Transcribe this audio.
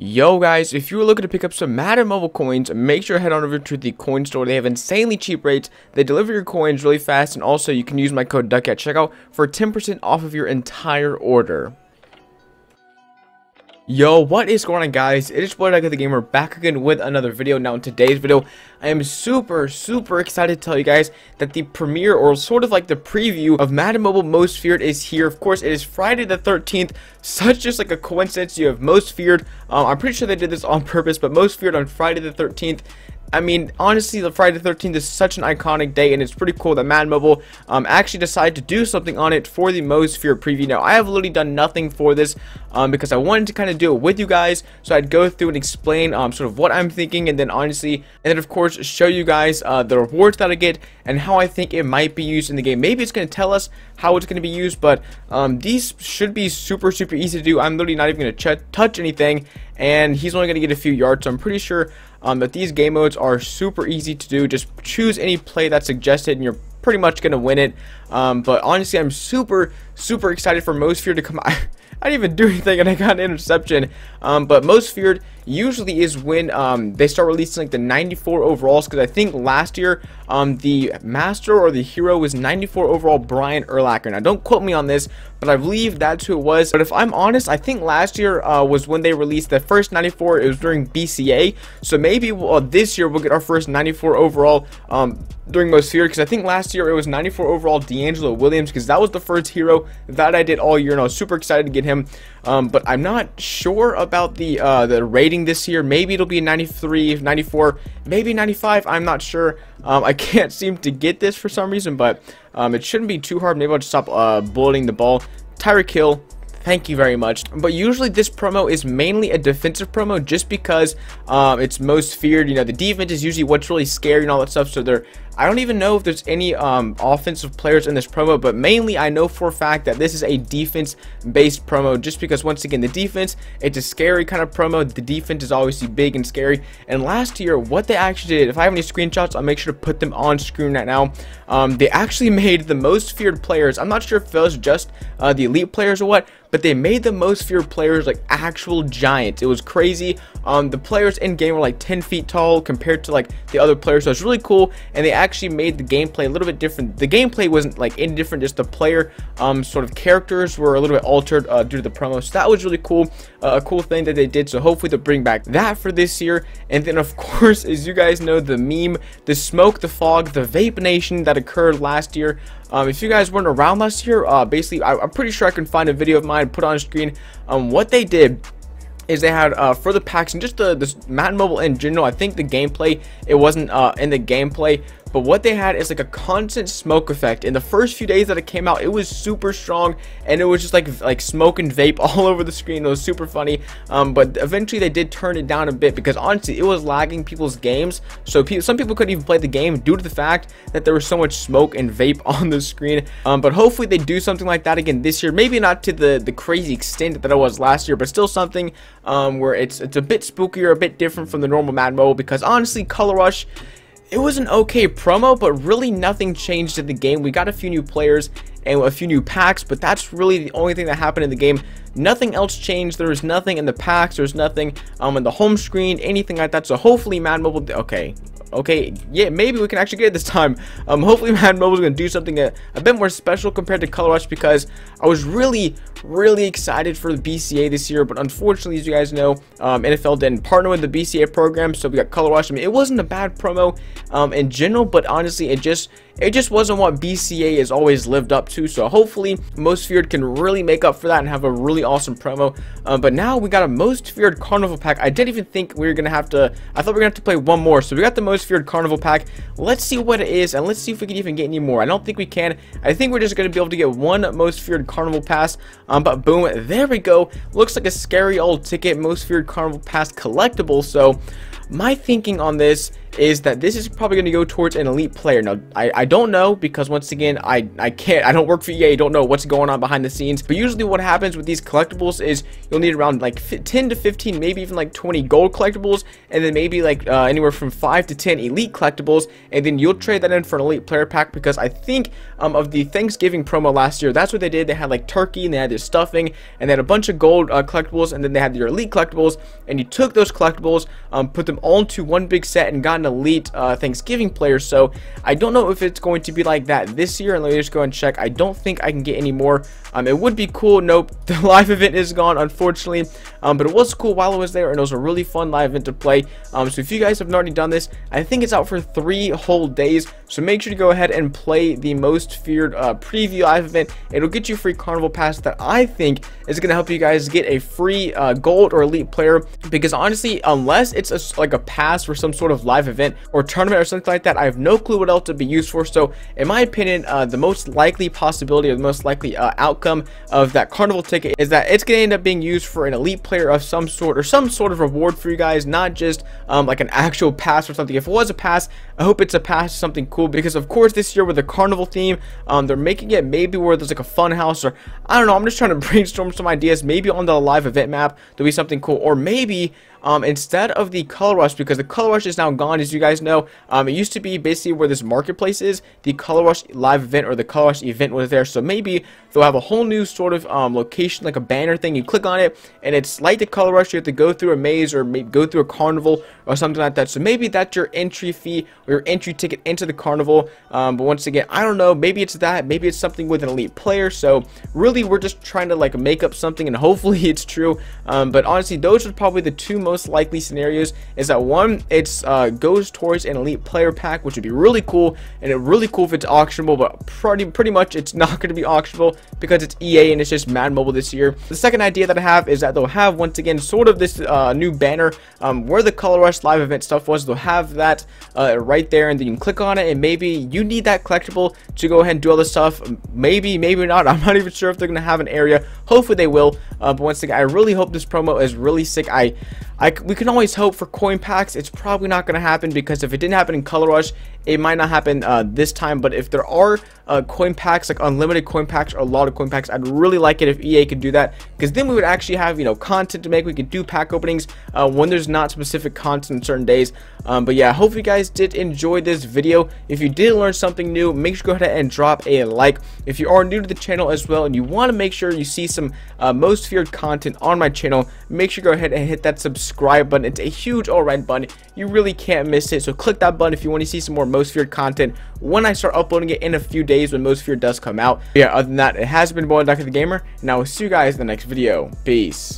Yo guys, if you are looking to pick up some Madden Mobile coins, make sure to head on over to the coin store. They have insanely cheap rates. They deliver your coins really fast and also you can use my code DUCK at checkout for 10% off of your entire order. Yo, what is going on guys? It is boy the Gamer back again with another video. Now in today's video, I am super, super excited to tell you guys that the premiere or sort of like the preview of Madden Mobile Most Feared is here. Of course, it is Friday the 13th. Such just like a coincidence. You have Most Feared. Um, I'm pretty sure they did this on purpose, but Most Feared on Friday the 13th. I mean, honestly, the Friday the 13th is such an iconic day, and it's pretty cool that Mad Mobile um, actually decided to do something on it for the Most Fear preview. Now, I have literally done nothing for this um, because I wanted to kind of do it with you guys, so I'd go through and explain um, sort of what I'm thinking, and then honestly, and then of course, show you guys uh, the rewards that I get and how I think it might be used in the game. Maybe it's going to tell us how it's going to be used, but um, these should be super, super easy to do. I'm literally not even going to touch anything, and he's only going to get a few yards, so I'm pretty sure um, that these game modes are super easy to do. Just choose any play that's suggested and you're pretty much going to win it. Um, but honestly, I'm super, super excited for Most Feared to come out. I didn't even do anything and I got an interception. Um, but Most Feared usually is when um, they start releasing like the 94 overalls because I think last year um, the master or the hero was 94 overall Brian Urlacher. Now don't quote me on this, but I believe that's who it was. But if I'm honest, I think last year uh, was when they released the first 94. It was during BCA, so maybe this year we'll get our first 94 overall um, during Most Feared because I think last year it was 94 overall DeAngelo Williams because that was the first hero that I did all year and I was super excited to get him. Um, but I'm not sure about the uh, the rating this year. Maybe it'll be 93, 94, maybe 95. I'm not sure. Um, I can't seem to get this for some reason, but um, it shouldn't be too hard. Maybe I'll just stop uh, the ball. Tyreek Hill, Thank you very much. But usually this promo is mainly a defensive promo just because um, it's most feared. You know, the defense is usually what's really scary and all that stuff. So they're I don't even know if there's any um, offensive players in this promo, but mainly I know for a fact that this is a defense-based promo just because, once again, the defense, it's a scary kind of promo. The defense is obviously big and scary. And last year, what they actually did, if I have any screenshots, I'll make sure to put them on screen right now. Um, they actually made the most feared players. I'm not sure if was just uh, the elite players or what, but they made the most feared players like actual giants. It was crazy. Um, the players in game were like 10 feet tall compared to like the other players, so it's really cool. And they actually made the gameplay a little bit different. The gameplay wasn't like any different, just the player um, sort of characters were a little bit altered uh, due to the promo. So that was really cool, uh, a cool thing that they did. So hopefully they'll bring back that for this year. And then of course, as you guys know, the meme, the smoke, the fog, the vape nation that occurred last year. Um, if you guys weren't around last year, uh, basically, I, am pretty sure I can find a video of mine put on screen. Um, what they did is they had uh, for the packs and just the, the Madden Mobile in general. I think the gameplay, it wasn't uh, in the gameplay, but what they had is like a constant smoke effect. In the first few days that it came out, it was super strong, and it was just like like smoke and vape all over the screen. It was super funny. Um, but eventually they did turn it down a bit because honestly, it was lagging people's games. So pe some people couldn't even play the game due to the fact that there was so much smoke and vape on the screen. Um, but hopefully they do something like that again this year. Maybe not to the the crazy extent that it was last year, but still something um, where it's it's a bit spookier, a bit different from the normal Mad Mobile. Because honestly, Color Rush it was an okay promo, but really nothing changed in the game. We got a few new players and a few new packs, but that's really the only thing that happened in the game. Nothing else changed. There was nothing in the packs. There's nothing um, in the home screen, anything like that. So hopefully Mad Mobile, okay, okay, yeah, maybe we can actually get it this time. Um, hopefully Mad Mobile is going to do something a, a, bit more special compared to Color Rush because I was really, really excited for the BCA this year, but unfortunately, as you guys know, um, NFL didn't partner with the BCA program, so we got Color Rush. I mean, it wasn't a bad promo um, in general, but honestly, it just it just wasn't what BCA has always lived up to. So hopefully, Most Feared can really make up for that and have a really awesome promo. Uh, but now we got a Most Feared Carnival pack. I didn't even think we were gonna have to. I thought we were gonna have to play one more. So we got the Most Feared Carnival pack. Let's see what it is, and let's see if we can even get any more. I don't think we can. I think we're just gonna be able to get one Most Feared Carnival pass. Um, but boom, there we go. Looks like a scary old ticket. Most Feared Carnival pass collectible. So my thinking on this is that this is probably going to go towards an elite player. Now, I, I don't know because once again, I, I can't, I don't work for EA, I don't know what's going on behind the scenes. But usually what happens with these collectibles is you'll need around like 10 to 15, maybe even like 20 gold collectibles, and then maybe like uh, anywhere from 5 to 10 elite collectibles, and then you'll trade that in for an elite player pack because I think um, of the Thanksgiving promo last year, that's what they did. They had like turkey and they had their stuffing and they had a bunch of gold uh, collectibles and then they had your elite collectibles and you took those collectibles, um, put them all into one big set and got an elite uh, Thanksgiving player. So I don't know if it's going to be like that this year. And let me just go and check. I don't think I can get any more. Um, it would be cool. Nope, the live event is gone, unfortunately. Um, but it was cool while it was there, and it was a really fun live event to play. Um, so if you guys have not already done this, I think it's out for three whole days. So make sure to go ahead and play the most feared uh, preview live event. It'll get you free carnival pass that I think is going to help you guys get a free uh, gold or elite player. Because honestly, unless it's a, like a pass for some sort of live event or tournament or something like that, I have no clue what else to be used for. So in my opinion, uh, the most likely possibility or the most likely uh, outcome of that carnival ticket is that it's going to end up being used for an elite player of some sort or some sort of reward for you guys, not just um, like an actual pass or something. If it was a pass, I hope it's a pass to something cool because of course this year with the carnival theme, um, they're making it maybe where there's like a fun house or I don't know. I'm just trying to brainstorm some ideas. Maybe on the live event map there'll be something cool or maybe um, instead of the color rush because the color rush is now gone as you guys know um, it used to be basically where this marketplace is. The color rush live event or the color rush event was there. So maybe they'll have a whole new sort of um, location like a banner thing. You click on it and it's like the color rush. You have to go through a maze or go through a carnival or something like that. So maybe that's your entry fee or your entry ticket into the carnival. Um, but once again I don't know. Maybe it's that. Maybe it's something with an elite player. So really we're just trying to like make up something and hopefully it's true. Um, but honestly those are probably the two most likely scenarios is that one, it's uh, goes towards an elite player pack, which would be really cool, and it really cool if it's auctionable, but pretty pretty much it's not going to be auctionable because it's EA and it's just Mad Mobile this year. The second idea that I have is that they'll have once again sort of this uh, new banner um, where the Color Rush live event stuff was. They'll have that uh, right there, and then you can click on it, and maybe you need that collectible to go ahead and do all this stuff. Maybe, maybe not. I'm not even sure if they're going to have an area. Hopefully they will. Uh, but once again, I really hope this promo is really sick. I I, we can always hope for coin packs. It's probably not going to happen because if it didn't happen in Color Rush, it might not happen uh, this time. But if there are uh, coin packs, like unlimited coin packs or a lot of coin packs, I'd really like it if EA could do that because then we would actually have, you know, content to make. We could do pack openings uh, when there's not specific content in certain days. Um, but yeah, I hope you guys did enjoy this video. If you did learn something new, make sure to go ahead and drop a like. If you are new to the channel as well and you want to make sure you see some uh, most feared content on my channel, make sure to go ahead and hit that subscribe subscribe button. It's a huge all right button. You really can't miss it. So click that button if you want to see some more Most Feared content when I start uploading it in a few days when Most Feared does come out. yeah, other than that, it has been Boy Duck the Gamer, and I will see you guys in the next video. Peace.